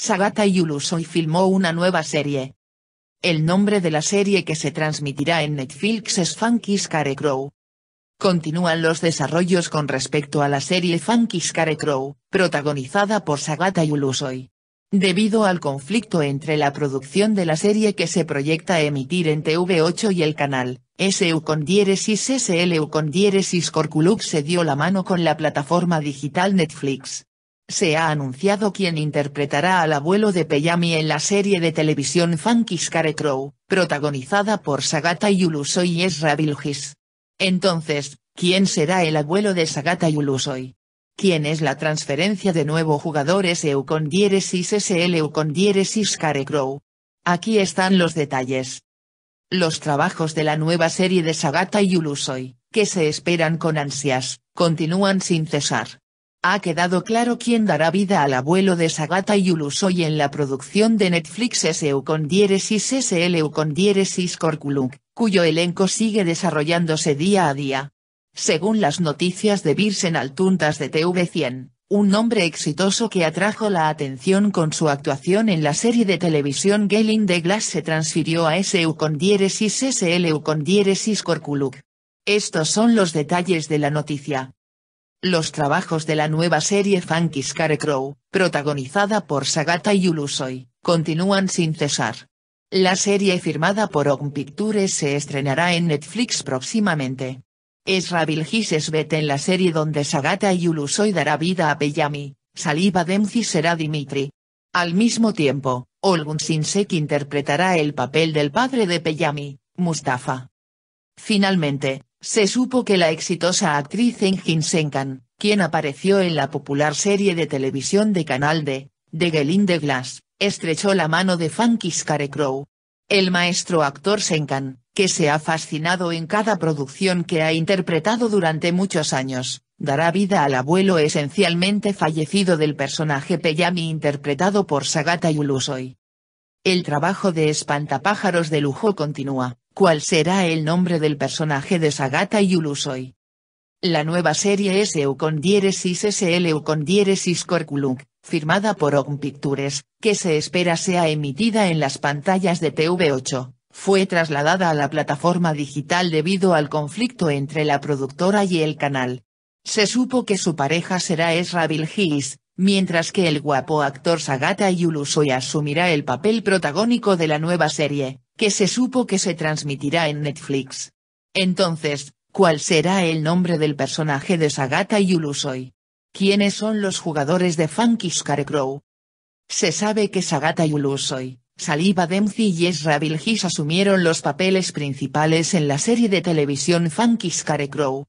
Sagata Yulusoy filmó una nueva serie. El nombre de la serie que se transmitirá en Netflix es Funky Scarecrow. Continúan los desarrollos con respecto a la serie Funky Scarecrow, protagonizada por Sagata Yulusoy. Debido al conflicto entre la producción de la serie que se proyecta emitir en TV8 y el canal, SU con diéresis SLU con diéresis Corculux se dio la mano con la plataforma digital Netflix. Se ha anunciado quién interpretará al abuelo de Peyami en la serie de televisión Funky Scarecrow, protagonizada por Sagata Yulusoy y Ezra Bilgis. Entonces, ¿quién será el abuelo de Sagata Yulusoy? ¿Quién es la transferencia de nuevo jugador SU con diéresis SLU con diéresis Scarecrow? Aquí están los detalles. Los trabajos de la nueva serie de Sagata que se esperan con ansias, continúan sin cesar. Ha quedado claro quién dará vida al abuelo de Sagata Yulusoy en la producción de Netflix SU con diéresis SLU con diéresis Corculung, cuyo elenco sigue desarrollándose día a día. Según las noticias de Birsen Altuntas de TV100, un hombre exitoso que atrajo la atención con su actuación en la serie de televisión Gelin de Glass se transfirió a SU con diéresis SLU con diéresis. Estos son los detalles de la noticia. Los trabajos de la nueva serie Funky Scarecrow, protagonizada por Sagata Yulusoy, continúan sin cesar. La serie firmada por Ogm Pictures se estrenará en Netflix próximamente. Ezra Bilgis Bet en la serie donde Sagata Yulusoy dará vida a Peyami, Saliba Demzi será Dimitri. Al mismo tiempo, Olgun Sinsek interpretará el papel del padre de Peyami, Mustafa. Finalmente, se supo que la exitosa actriz Engin Senkan, quien apareció en la popular serie de televisión de Canal D, de Gelin de Glass, estrechó la mano de Funky Scarecrow. El maestro actor Senkan, que se ha fascinado en cada producción que ha interpretado durante muchos años, dará vida al abuelo esencialmente fallecido del personaje Peyami interpretado por Sagata Yulusoy. El trabajo de espantapájaros de lujo continúa, ¿Cuál será el nombre del personaje de Sagata Yulusoy? La nueva serie SU con diéresis SLU con diéresis Corculung, firmada por Ogm Pictures, que se espera sea emitida en las pantallas de TV8, fue trasladada a la plataforma digital debido al conflicto entre la productora y el canal. Se supo que su pareja será Ezra Bilgis, mientras que el guapo actor Sagata Yulusoy asumirá el papel protagónico de la nueva serie, que se supo que se transmitirá en Netflix. Entonces, ¿cuál será el nombre del personaje de Sagata Yulusoy? ¿Quiénes son los jugadores de Funky Scarecrow? Se sabe que Sagata Yulusoy, Saliba Demzi y Ezra Bilgis asumieron los papeles principales en la serie de televisión Funky Scarecrow,